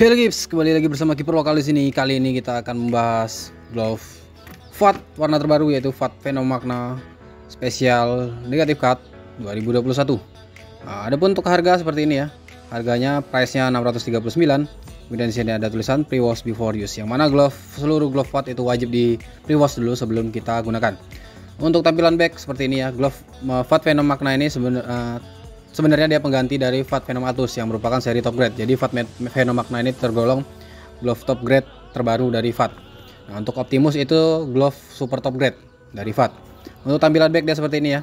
Hello Gips, kembali lagi bersama kiper lokal di sini. Kali ini kita akan membahas glove FAT warna terbaru yaitu FAT Magna Special Negative Cut 2021. Nah, adapun untuk harga seperti ini ya. Harganya price-nya 639. Kemudian di sini ada tulisan pre-wash before use yang mana glove seluruh glove FAT itu wajib di pre-wash dulu sebelum kita gunakan. Untuk tampilan back seperti ini ya, glove FAT Magna ini sebenarnya uh, sebenarnya dia pengganti dari Fat Venom Atus yang merupakan seri top grade. Jadi Fat Venom Magna ini tergolong glove top grade terbaru dari Fat. Nah, untuk Optimus itu glove super top grade dari Fat. Untuk tampilan back dia seperti ini ya.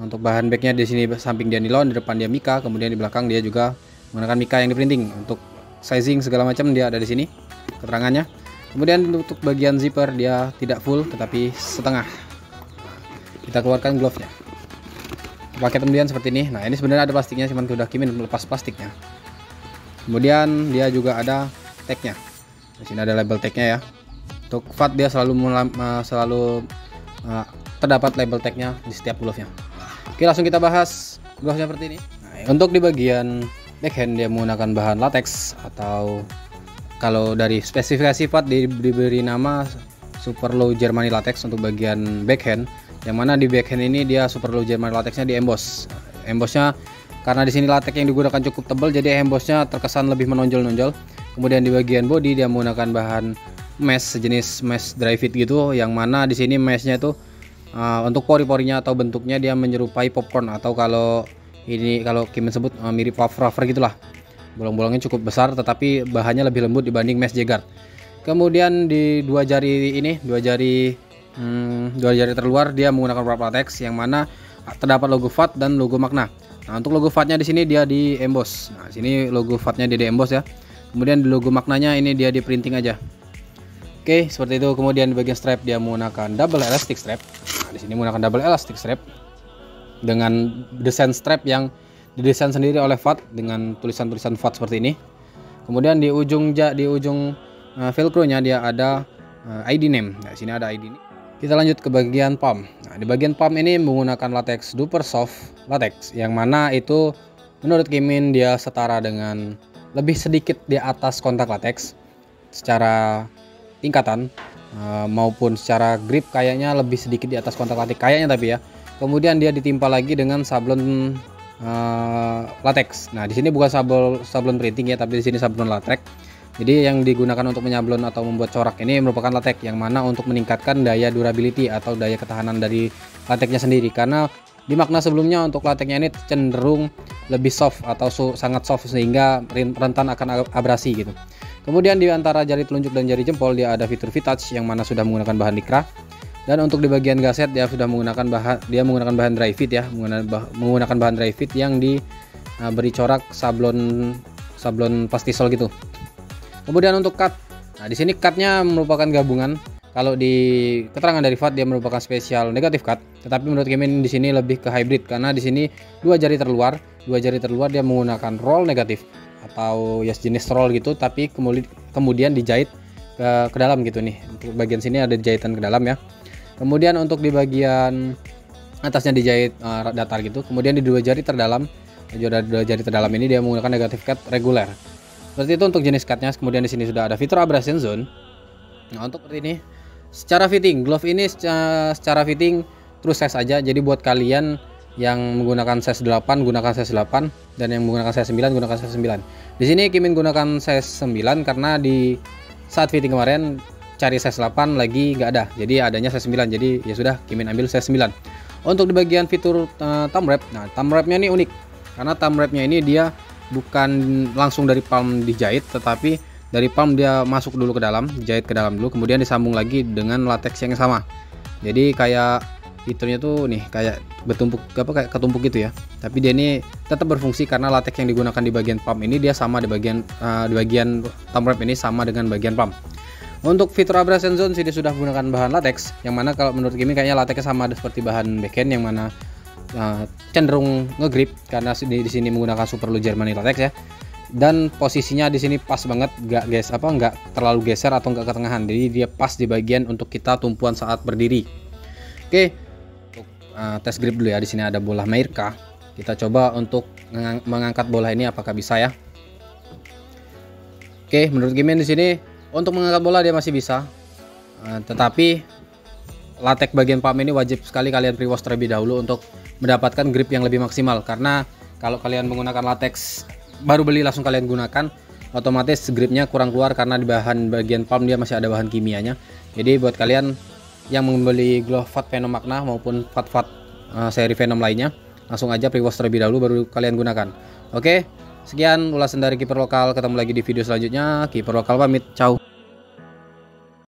Untuk bahan backnya di sini samping dia nilon, di depan dia mika, kemudian di belakang dia juga menggunakan mika yang di printing. Untuk sizing segala macam dia ada di sini keterangannya. Kemudian untuk bagian zipper dia tidak full tetapi setengah. Kita keluarkan glove-nya pakai kemudian seperti ini. Nah ini sebenarnya ada plastiknya cuman udah kimin melepas plastiknya. Kemudian dia juga ada tagnya. Di sini ada label tagnya ya. Untuk fat dia selalu selalu uh, terdapat label tagnya di setiap glove nya oke langsung kita bahas glove nya seperti ini. Nah, untuk di bagian backhand dia menggunakan bahan latex atau kalau dari spesifikasi fat diberi nama super low Germany latex untuk bagian backhand yang mana di backhand ini dia super low German latexnya di emboss embossnya karena di sini latex yang digunakan cukup tebal jadi embossnya terkesan lebih menonjol-nonjol. Kemudian di bagian body dia menggunakan bahan mesh sejenis mesh dry fit gitu. Yang mana di sini meshnya itu uh, untuk pori-porinya atau bentuknya dia menyerupai popcorn atau kalau ini kalau Kim sebut uh, mirip wafer wafer gitulah. Bolong-bolongnya cukup besar tetapi bahannya lebih lembut dibanding mesh Jagger kemudian di dua jari ini dua jari hmm, dua jari terluar dia menggunakan wrap latex yang mana terdapat logo FAT dan logo Magna. Nah, untuk logo FAT-nya di sini dia di emboss. Nah, sini logo FAT-nya dia di emboss ya. Kemudian di logo Magnanya ini dia di printing aja. Oke, seperti itu. Kemudian di bagian strap dia menggunakan double elastic strap. Nah, di sini menggunakan double elastic strap dengan desain strap yang didesain sendiri oleh FAT dengan tulisan-tulisan FAT seperti ini. Kemudian di ujung di ujung uh, velcro-nya dia ada uh, ID name. Nah, sini ada ID ini. Kita lanjut ke bagian palm. Nah, di bagian palm ini menggunakan latex super soft latex yang mana itu menurut Kimin dia setara dengan lebih sedikit di atas kontak latex secara tingkatan uh, maupun secara grip kayaknya lebih sedikit di atas kontak latex kayaknya tapi ya. Kemudian dia ditimpa lagi dengan sablon uh, latex. Nah, di sini bukan sablon sablon printing ya, tapi di sini sablon latex jadi yang digunakan untuk menyablon atau membuat corak ini merupakan latex yang mana untuk meningkatkan daya durability atau daya ketahanan dari lateksnya sendiri karena di makna sebelumnya untuk lateksnya ini cenderung lebih soft atau so, sangat soft sehingga rentan akan abrasi gitu. Kemudian di antara jari telunjuk dan jari jempol dia ada fitur V-Touch yang mana sudah menggunakan bahan likra. Dan untuk di bagian gaset dia sudah menggunakan bahan dia menggunakan bahan dry fit ya, menggunakan bahan dry fit yang diberi uh, corak sablon sablon pastisol gitu. Kemudian untuk cut, nah di sini cutnya merupakan gabungan. Kalau di keterangan dari FAT dia merupakan spesial negatif cut, tetapi menurut Kemin di sini lebih ke hybrid karena di sini dua jari terluar, dua jari terluar dia menggunakan roll negatif atau ya jenis roll gitu, tapi kemudian dijahit ke, ke dalam gitu nih. Untuk bagian sini ada jahitan ke dalam ya. Kemudian untuk di bagian atasnya dijahit uh, datar gitu. Kemudian di dua jari terdalam, dua jari terdalam ini dia menggunakan negatif cut reguler. Seperti itu untuk jenis cutnya. Kemudian di sini sudah ada fitur abrasion zone. Nah untuk seperti ini, secara fitting glove ini secara, secara fitting terus size aja. Jadi buat kalian yang menggunakan size 8 gunakan size 8 dan yang menggunakan size 9 gunakan size 9. Di sini Kimin gunakan size 9 karena di saat fitting kemarin cari size 8 lagi nggak ada. Jadi adanya size 9. Jadi ya sudah Kimin ambil size 9. Untuk di bagian fitur uh, thumb wrap, nah thumb wrapnya ini unik karena thumb wrapnya ini dia bukan langsung dari palm dijahit tetapi dari palm dia masuk dulu ke dalam jahit ke dalam dulu kemudian disambung lagi dengan latex yang sama. Jadi kayak fiturnya tuh nih kayak bertumpuk apa kayak ketumpuk gitu ya. Tapi dia ini tetap berfungsi karena latex yang digunakan di bagian palm ini dia sama di bagian uh, di bagian thumb wrap ini sama dengan bagian palm. Untuk fitur abrasion zone sini sudah menggunakan bahan latex yang mana kalau menurut Kimi kayaknya latexnya sama seperti bahan backhand yang mana uh, cenderung ngegrip karena di, di sini menggunakan super low Germany latex ya. Dan posisinya di sini pas banget nggak guys apa nggak terlalu geser atau nggak ketengahan. Jadi dia pas di bagian untuk kita tumpuan saat berdiri. Oke untuk uh, tes grip dulu ya. Di sini ada bola Meirka. Kita coba untuk mengangkat bola ini apakah bisa ya? Oke, menurut Gimen di sini untuk mengangkat bola dia masih bisa. Uh, tetapi latek bagian palm ini wajib sekali kalian pre-wash terlebih dahulu untuk mendapatkan grip yang lebih maksimal karena kalau kalian menggunakan latex baru beli langsung kalian gunakan otomatis gripnya kurang keluar karena di bahan bagian palm dia masih ada bahan kimianya. Jadi buat kalian yang membeli glove Fat Venom Magna maupun Fat Fat uh, seri Venom lainnya langsung aja pre-wash terlebih dahulu baru kalian gunakan. Oke, Sekian ulasan dari kiper lokal. Ketemu lagi di video selanjutnya. Kiper lokal pamit. Ciao.